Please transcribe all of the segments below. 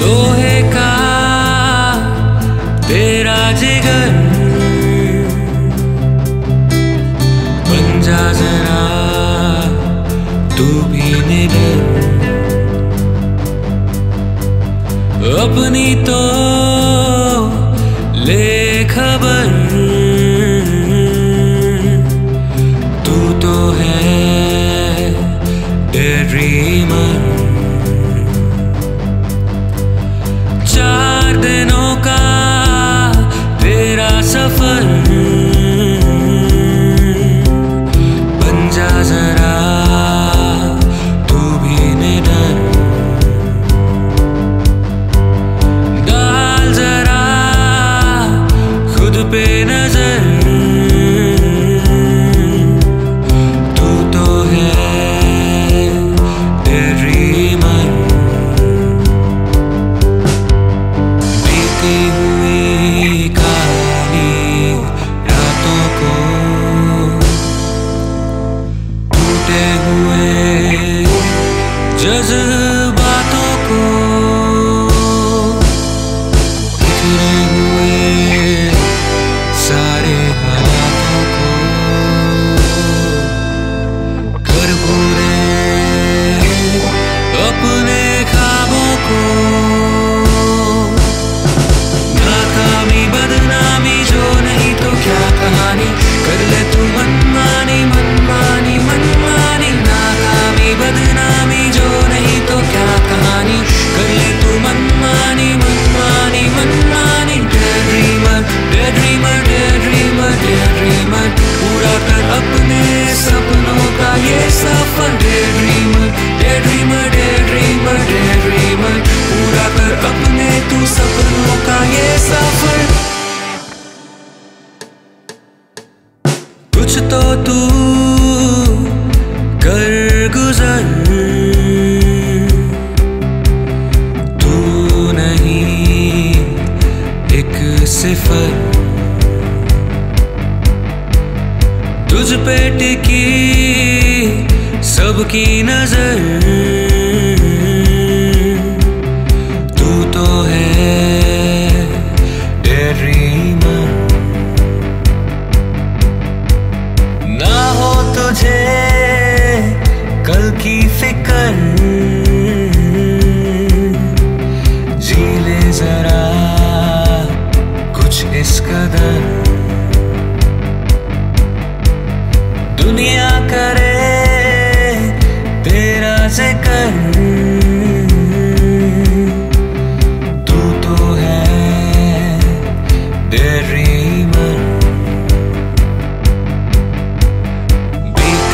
लोहे का तेरा जिगर बन जा जरा तू भी निडर अपनी तो open तो तू कर गुजर। तू नहीं एक सिफर। तुझ पे टिकी सबकी नज़र।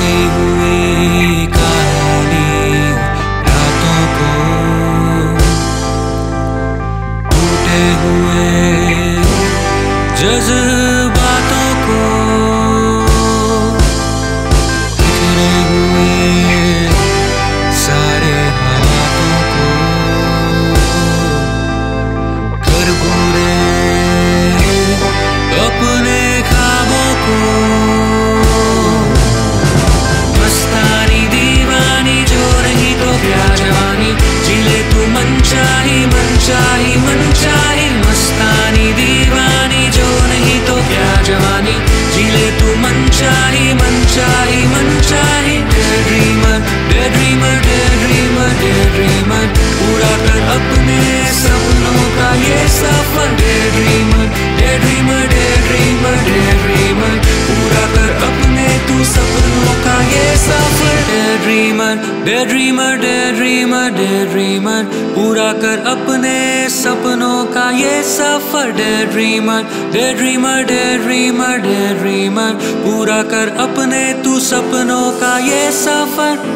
You. कर। डेड्रीमर डेड्रीमर डेड्रीमर पूरा कर अपने सपनों का ये सफ़र। डेड्रीमर डेड्रीमर डेड्रीमर डेड्रीमर पूरा कर अपने तू सपनों का ये सफ़र।